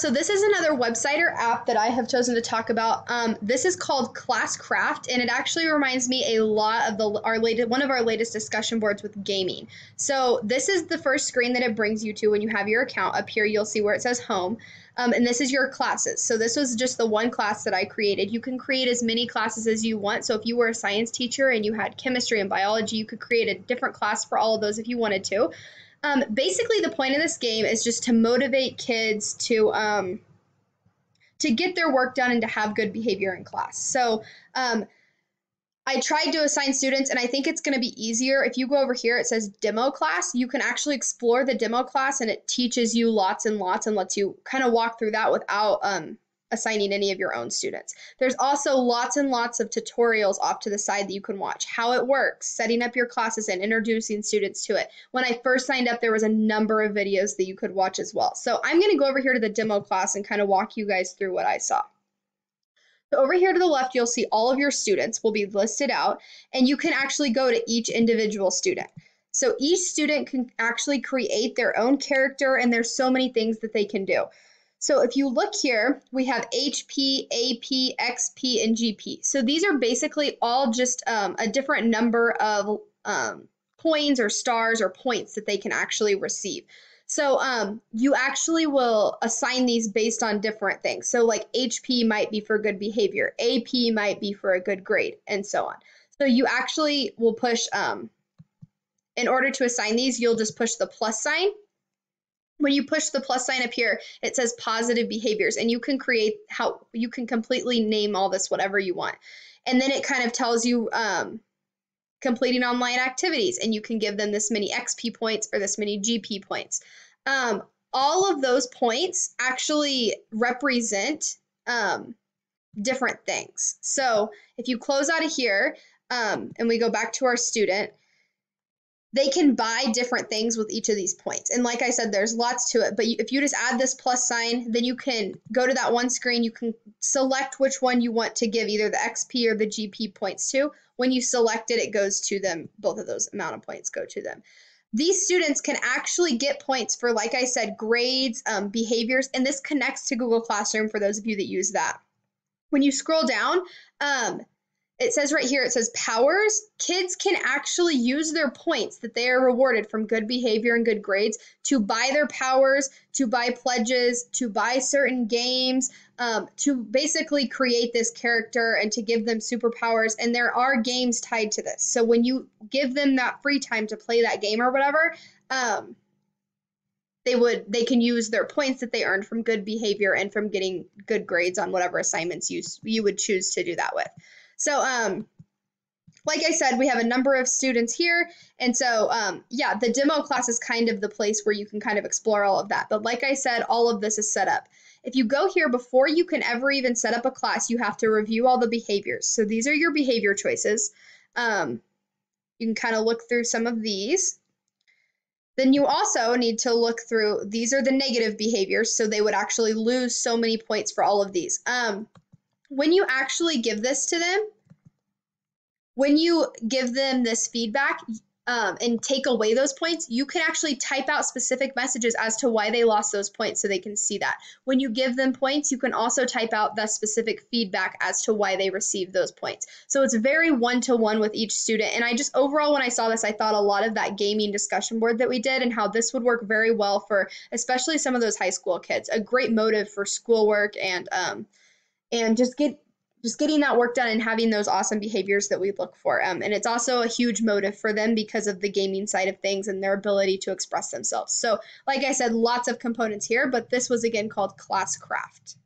so this is another website or app that I have chosen to talk about. Um, this is called Classcraft, and it actually reminds me a lot of the our latest one of our latest discussion boards with gaming. So this is the first screen that it brings you to when you have your account. Up here, you'll see where it says Home, um, and this is your classes. So this was just the one class that I created. You can create as many classes as you want. So if you were a science teacher and you had chemistry and biology, you could create a different class for all of those if you wanted to. Um, basically, the point of this game is just to motivate kids to um, to get their work done and to have good behavior in class. So um, I tried to assign students, and I think it's going to be easier if you go over here. It says demo class. You can actually explore the demo class, and it teaches you lots and lots and lets you kind of walk through that without um, assigning any of your own students. There's also lots and lots of tutorials off to the side that you can watch. How it works, setting up your classes and introducing students to it. When I first signed up, there was a number of videos that you could watch as well. So I'm going to go over here to the demo class and kind of walk you guys through what I saw. So over here to the left, you'll see all of your students will be listed out, and you can actually go to each individual student. So each student can actually create their own character, and there's so many things that they can do. So if you look here, we have HP, AP, XP, and GP. So these are basically all just um, a different number of um, coins or stars or points that they can actually receive. So um, you actually will assign these based on different things. So like HP might be for good behavior, AP might be for a good grade, and so on. So you actually will push, um, in order to assign these, you'll just push the plus sign when you push the plus sign up here, it says positive behaviors, and you can create how you can completely name all this whatever you want. And then it kind of tells you um, completing online activities, and you can give them this many XP points or this many GP points. Um, all of those points actually represent um, different things. So if you close out of here um, and we go back to our student, they can buy different things with each of these points. And like I said, there's lots to it. But if you just add this plus sign, then you can go to that one screen. You can select which one you want to give either the XP or the GP points to. When you select it, it goes to them. Both of those amount of points go to them. These students can actually get points for, like I said, grades, um, behaviors, and this connects to Google Classroom for those of you that use that. When you scroll down, um, it says right here, it says powers. Kids can actually use their points that they are rewarded from good behavior and good grades to buy their powers, to buy pledges, to buy certain games, um, to basically create this character and to give them superpowers. And there are games tied to this. So when you give them that free time to play that game or whatever, um, they would they can use their points that they earned from good behavior and from getting good grades on whatever assignments you you would choose to do that with. So, um, like I said, we have a number of students here. And so, um, yeah, the demo class is kind of the place where you can kind of explore all of that. But like I said, all of this is set up. If you go here, before you can ever even set up a class, you have to review all the behaviors. So these are your behavior choices. Um, you can kind of look through some of these. Then you also need to look through, these are the negative behaviors. So they would actually lose so many points for all of these. Um, when you actually give this to them, when you give them this feedback um, and take away those points, you can actually type out specific messages as to why they lost those points so they can see that. When you give them points, you can also type out the specific feedback as to why they received those points. So it's very one to one with each student. And I just overall, when I saw this, I thought a lot of that gaming discussion board that we did and how this would work very well for especially some of those high school kids. A great motive for schoolwork and um, and just get just getting that work done and having those awesome behaviors that we look for. Um, and it's also a huge motive for them because of the gaming side of things and their ability to express themselves. So, like I said, lots of components here, but this was again called Classcraft.